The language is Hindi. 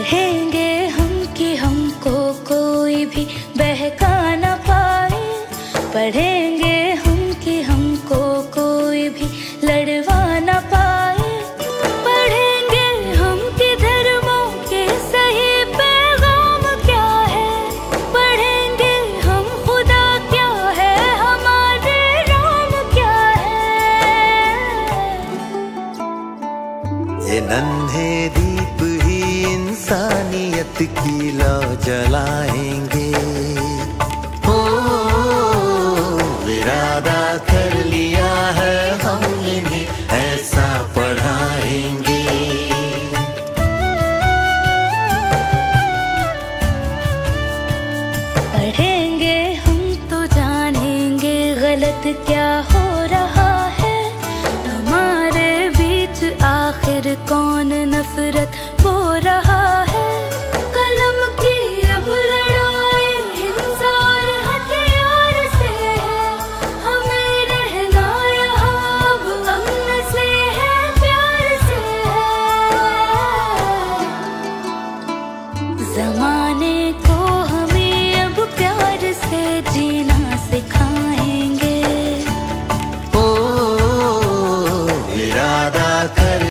कहेंगे हम कि हमको कोई भी बहका न पाए। पढ़ेंगे हम कि हमको कोई भी लड़वा न पाए। पढ़ेंगे हम कि धर्मों के सही पैगाम क्या है। पढ़ेंगे हम खुदा क्या है, हमारे राम क्या है। ये नन्हे ही इंसानियत की लौ जलाएँगे। हो, इरादा कर लिया है हमने ऐसा पढ़ाएँगे। पढ़ेंगे हम तो जानेंगे गलत क्या हो रहा है। हमारे बीच आखिर कौन नफरत हो रहा जमाने का